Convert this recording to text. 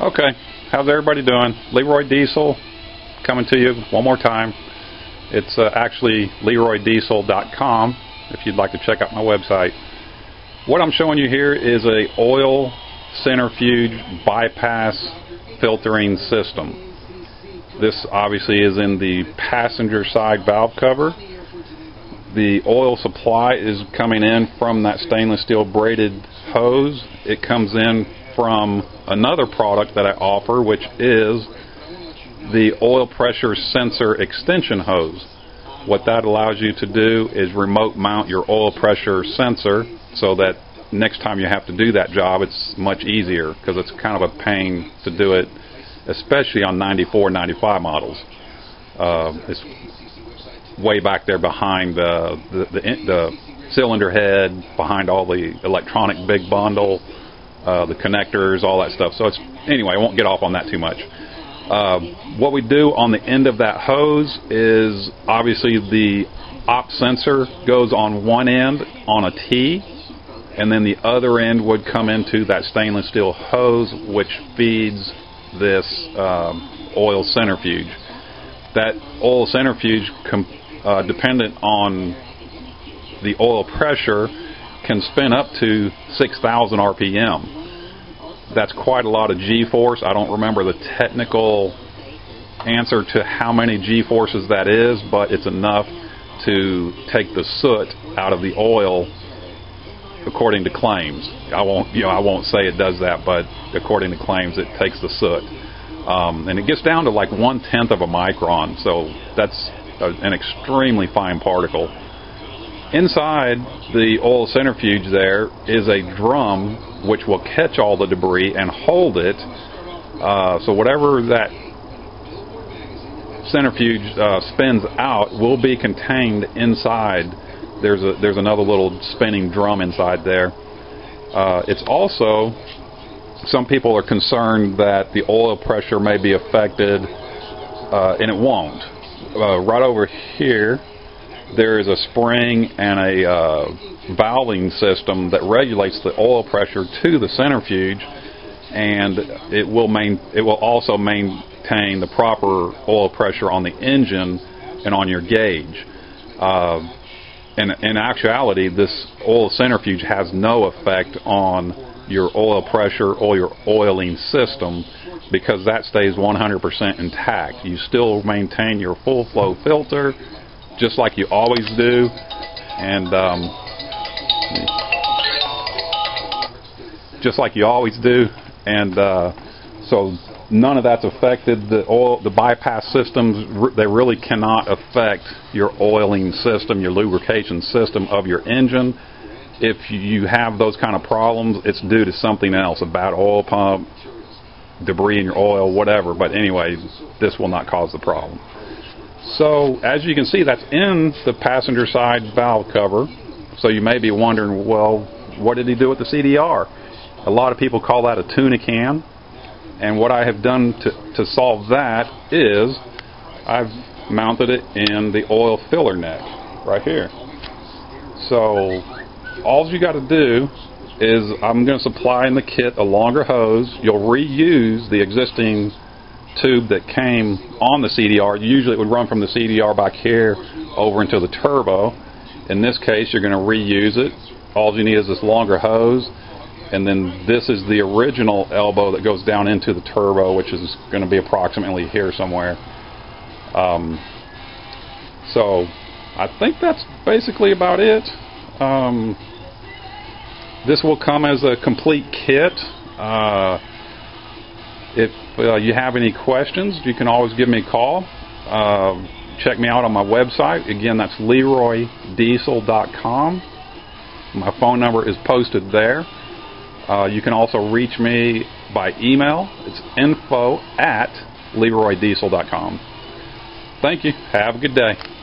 Okay, how's everybody doing? Leroy Diesel coming to you one more time. It's uh, actually leroydiesel.com if you'd like to check out my website. What I'm showing you here is a oil centrifuge bypass filtering system. This obviously is in the passenger side valve cover. The oil supply is coming in from that stainless steel braided hose. It comes in from another product that I offer, which is the oil pressure sensor extension hose. What that allows you to do is remote mount your oil pressure sensor so that next time you have to do that job, it's much easier because it's kind of a pain to do it, especially on 94, 95 models. Uh, it's way back there behind the, the, the, the cylinder head, behind all the electronic big bundle, uh, the connectors, all that stuff. So it's anyway, I won't get off on that too much. Uh, what we do on the end of that hose is obviously the op sensor goes on one end on a T, and then the other end would come into that stainless steel hose, which feeds this um, oil centrifuge. That oil centrifuge, uh, dependent on the oil pressure, can spin up to 6,000 RPM. That's quite a lot of G-force. I don't remember the technical answer to how many G-forces that is, but it's enough to take the soot out of the oil according to claims. I won't, you know, I won't say it does that, but according to claims, it takes the soot, um, and it gets down to like one tenth of a micron. So that's a, an extremely fine particle. Inside the oil centrifuge there is a drum which will catch all the debris and hold it. Uh, so whatever that centrifuge uh, spins out will be contained inside. There's a there's another little spinning drum inside there. Uh, it's also some people are concerned that the oil pressure may be affected, uh, and it won't. Uh, right over here there is a spring and a uh, valving system that regulates the oil pressure to the centrifuge, and it will main it will also maintain the proper oil pressure on the engine and on your gauge. Uh, and in actuality, this oil centrifuge has no effect on your oil pressure or your oiling system because that stays 100% intact. You still maintain your full flow filter just like you always do. And um, just like you always do. And uh, so none of that's affected. The oil, the bypass systems, they really cannot affect your oiling system, your lubrication system of your engine. If you have those kind of problems, it's due to something else, a bad oil pump, debris in your oil, whatever. But anyway, this will not cause the problem. So as you can see, that's in the passenger side valve cover. So you may be wondering, well, what did he do with the CDR? A lot of people call that a tuna can. And what I have done to, to solve that is I've mounted it in the oil filler neck right here. So all you got to do is I'm going to supply in the kit a longer hose. You'll reuse the existing tube that came on the CDR. Usually it would run from the CDR back here over into the turbo. In this case, you're going to reuse it. All you need is this longer hose. And then this is the original elbow that goes down into the turbo, which is going to be approximately here somewhere. Um, so I think that's basically about it. Um, this will come as a complete kit. Uh, if uh, you have any questions, you can always give me a call. Uh, check me out on my website. Again, that's leroydiesel.com. My phone number is posted there. Uh, you can also reach me by email. It's info at leroydiesel.com. Thank you. Have a good day.